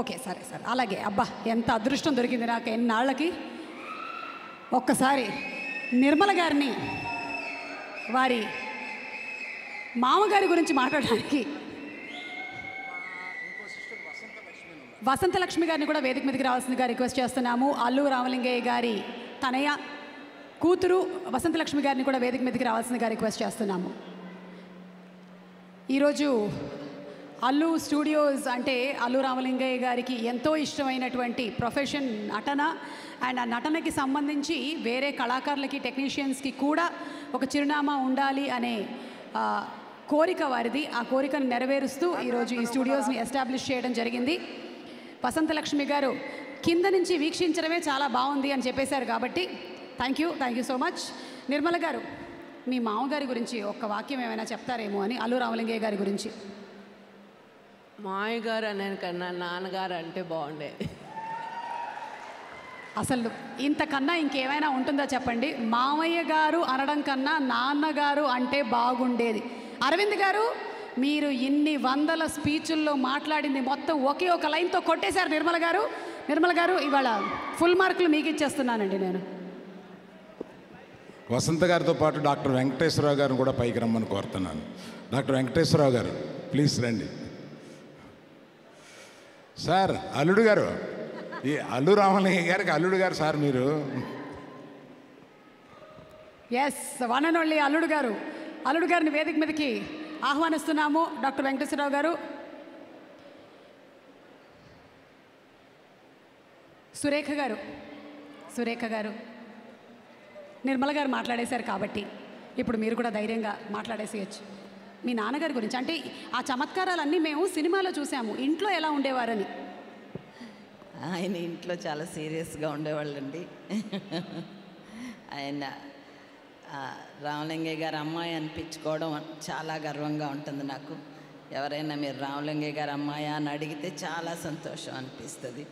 Okay సరే సరే. అలాగే అబ్బా ఎంత అదృష్టం దొరికింది నాకు ఎన్నాళ్ళకి? ఒక్కసారి నిర్మల గారిని వారి మామగారి గురించి మాట్లాడడానికి వసంత లక్ష్మి గారిని కూడా వేదిక మీదకి రావాల్సిందిగా రిక్వెస్ట్ చేస్తున్నాము. అల్లు రామలింగయ్య గారి తనయ కూతురు వసంత లక్ష్మి గారిని కూడా వేదిక మీదకి రావాల్సిందిగా రిక్వెస్ట్ చేస్తున్నాము. ఈరోజు అల్లు స్టూడియోస్ అంటే అల్లు రామలింగయ్య గారికి ఎంతో ఇష్టమైనటువంటి ప్రొఫెషన్ నటన. అండ్ ఆ నటనకి సంబంధించి వేరే కళాకారులకి టెక్నీషియన్స్కి కూడా ఒక చిరునామా ఉండాలి అనే కోరిక వారిది. ఆ కోరికను నెరవేరుస్తూ ఈరోజు ఈ స్టూడియోస్ని ఎస్టాబ్లిష్ చేయడం జరిగింది. వసంతలక్ష్మి గారు కింద నుంచి వీక్షించడమే చాలా బాగుంది అని చెప్పేశారు కాబట్టి thank you thank you so much. Nirmala garu మీ మామగారి గురించి ఒక్క వాక్యం ఏమైనా చెప్తారేమో అని అల్లు రామలింగయ్య గారి గురించి. మామయ్య గారు అనే కన్నా నాన్నగారు అంటే బాగుండేది అసలు ఇంతకన్నా ఇంకేమైనా ఉంటుందో చెప్పండి. మామయ్య గారు అనడం కన్నా నాన్నగారు అంటే బాగుండేది. అరవింద్ గారు మీరు ఇన్ని వందల స్పీచుల్లో మాట్లాడింది మొత్తం ఒకే ఒక లైన్తో కొట్టేశారు నిర్మల గారు. నిర్మల గారు ఇవాళ ఫుల్ మార్కులు మీకు ఇచ్చేస్తున్నానండి నేను. వసంత గారితో పాటు డాక్టర్ వెంకటేశ్వరరావు గారిని కూడా పైకి రమ్మని కోరుతున్నాను. డాక్టర్ వెంకటేశ్వరరావు గారు ప్లీజ్ రండి. సార్ అల్లుడు గారు. ఈ అల్లు రామలింగ గారికి అల్లుడు గారు సార్ మీరు. ఎస్ వన్ అండ్ ఓన్లీ అల్లుడు గారు. అల్లుడు గారిని వేదిక మీదకి ఆహ్వానిస్తున్నాము డాక్టర్ వెంకటేశ్వరరావు గారు. సురేఖ గారు. సురేఖ గారు. నిర్మల గారు మాట్లాడేశారు కాబట్టి ఇప్పుడు మీరు కూడా ధైర్యంగా మాట్లాడేసేయచ్చు. మీ నాన్నగారి గురించి. అంటే ఆ చమత్కారాలన్నీ మేము సినిమాలో చూసాము. ఇంట్లో ఎలా ఉండేవారని? ఆయన ఇంట్లో చాలా సీరియస్గా ఉండేవాళ్ళండి. ఆయన రామలింగయ్య గారు అమ్మాయి అనిపించుకోవడం చాలా గర్వంగా ఉంటుంది నాకు. ఎవరైనా మీరు రామలింగయ్య గారు అమ్మాయి అని అడిగితే చాలా సంతోషం అనిపిస్తుంది.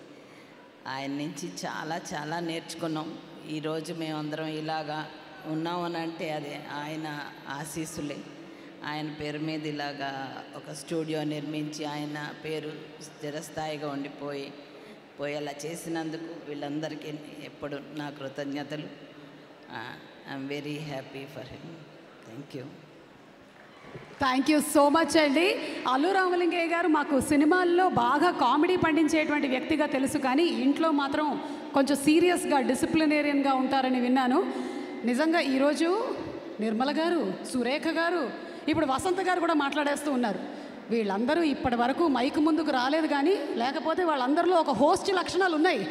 ఆయన నుంచి చాలా చాలా నేర్చుకున్నాం. ఈరోజు మేమందరం ఇలాగా ఉన్నామని అంటే అది ఆయన ఆశీస్సులే. ఆయన పేరు మీద ఇలాగా ఒక స్టూడియో నిర్మించి ఆయన పేరు స్థిరస్థాయిగా ఉండిపోయి పోయేలా చేసినందుకు వీళ్ళందరికీ ఎప్పుడు నా కృతజ్ఞతలు. I'm very happy for him thank you thank you so much అండి అల్లు రామలింగయ్య గారు మాకు సినిమాల్లో బాగా కామెడీ పండించేటువంటి వ్యక్తిగా తెలుసు కానీ ఇంట్లో మాత్రం కొంచెం సీరియస్గా డిసిప్లినేరియన్గా ఉంటారని విన్నాను. నిజంగా ఈరోజు నిర్మల గారు సురేఖ గారు ఇప్పుడు వసంత గారు కూడా మాట్లాడేస్తూ ఉన్నారు. వీళ్ళందరూ ఇప్పటి వరకు మైక్ ముందుకు రాలేదు కానీ లేకపోతే వాళ్ళందరిలో ఒక హోస్ట్ లక్షణాలు ఉన్నాయి.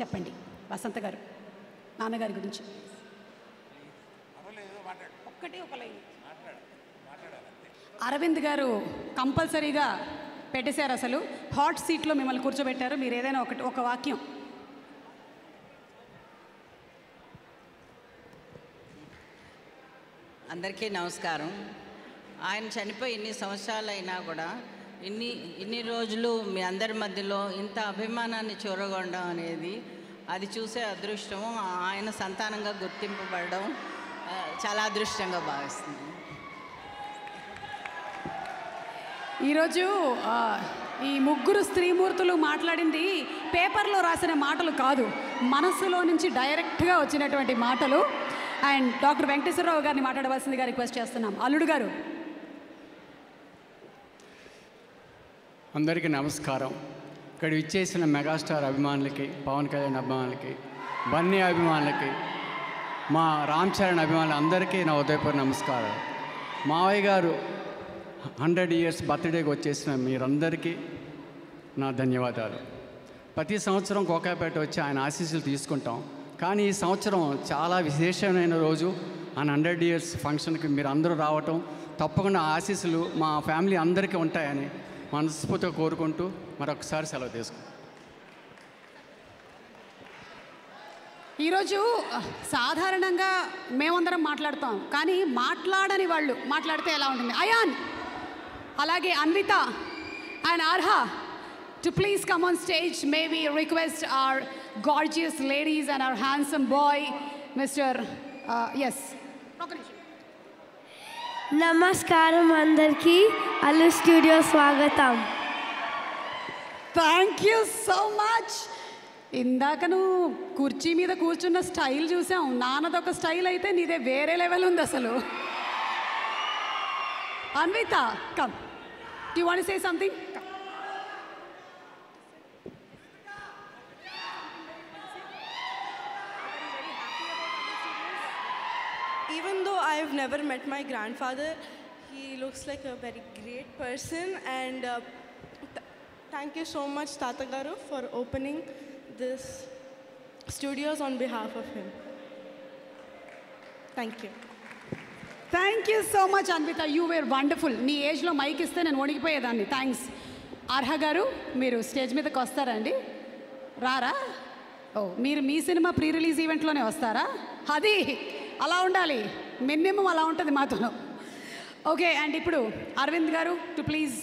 చెప్పండి వసంత గారు నాన్నగారి గురించి. ఒక్కటే ఒక లైన్. అరవింద్ గారు కంపల్సరీగా పెట్టేశారు అసలు. హాట్ సీట్లో మిమ్మల్ని కూర్చోబెట్టారు. మీరు ఏదైనా ఒకటి ఒక వాక్యం. అందరికీ నమస్కారం. ఆయన చనిపోయి ఇన్ని సంవత్సరాలు అయినా కూడా ఇన్ని ఇన్ని రోజులు మీ అందరి మధ్యలో ఇంత అభిమానాన్ని చూరగొనడం అనేది అది చూసే అదృష్టము ఆయన సంతానంగా గుర్తింపబడడం చాలా అదృష్టంగా భావిస్తుంది. ఈరోజు ఈ ముగ్గురు స్త్రీమూర్తులు మాట్లాడింది పేపర్లో రాసిన మాటలు కాదు మనస్సులో నుంచి డైరెక్ట్గా వచ్చినటువంటి మాటలు. అండ్ డాక్టర్ వెంకటేశ్వరరావు గారిని మాట్లాడవలసిందిగా రిక్వెస్ట్ చేస్తున్నాం. అల్లుడు గారు. అందరికీ నమస్కారం. ఇక్కడ ఇచ్చేసిన మెగాస్టార్ అభిమానులకి పవన్ కళ్యాణ్ అభిమానులకి బన్నీ అభిమానులకి మా రామ్ చరణ్ అభిమానులు అందరికీ నా ఉదయపూర్ నమస్కారం మావయ్య గారు హండ్రెడ్ ఇయర్స్ బర్త్డేకి వచ్చేసిన మీరందరికీ నా ధన్యవాదాలు. ప్రతి సంవత్సరం కోకాపేట వచ్చి ఆయన ఆశీస్సులు తీసుకుంటాం. కానీ ఈ సంవత్సరం చాలా విశేషమైన రోజు. ఆయన హండ్రెడ్ ఇయర్స్ ఫంక్షన్కి మీరు అందరూ రావటం. తప్పకుండా ఆశీస్సులు మా ఫ్యామిలీ అందరికీ ఉంటాయని మనస్ఫూర్తిగా కోరుకుంటూ మరొకసారి సెలవు తీసుకుంటాం. ఈరోజు సాధారణంగా మేమందరం మాట్లాడతాం. కానీ మాట్లాడని వాళ్ళు మాట్లాడితే ఎలా ఉంటుంది? అయాన్! అలాగే Anvitha! And Arha! To please come on stage may we request our gorgeous ladies and our handsome boy mister S నమస్కారం అందరికీ. అల్లు స్టూడియో స్వాగతం. థ్యాంక్ యూ సో మచ్ ఇందాక నువ్వు కుర్చీ మీద కూర్చున్న స్టైల్ చూసాం నాన్నదొక స్టైల్ అయితే నీదే వేరే లెవెల్ ఉంది అసలు. Anvitha come you want say something I've never met my grandfather, he looks like a very great person. And uh, th- thank you so much, Tata Garu, for opening this studios on behalf of him. Thank you. Thank you so much Anvitha you were wonderful నీ ఏజ్లో mic ఇస్తే నేను వణికిపోయేదాన్ని thanks Arha గారు మీరు stage మీదకి వస్తారండి రారా ఓ మీరు మీ సినిమా ప్రీ రిలీజ్ ఈవెంట్లోనే వస్తారా అది అలా ఉండాలి మినిమం అలా ఉంటుంది మాతో ఓకే అండ్ ఇప్పుడు అరవింద్ గారు టు ప్లీజ్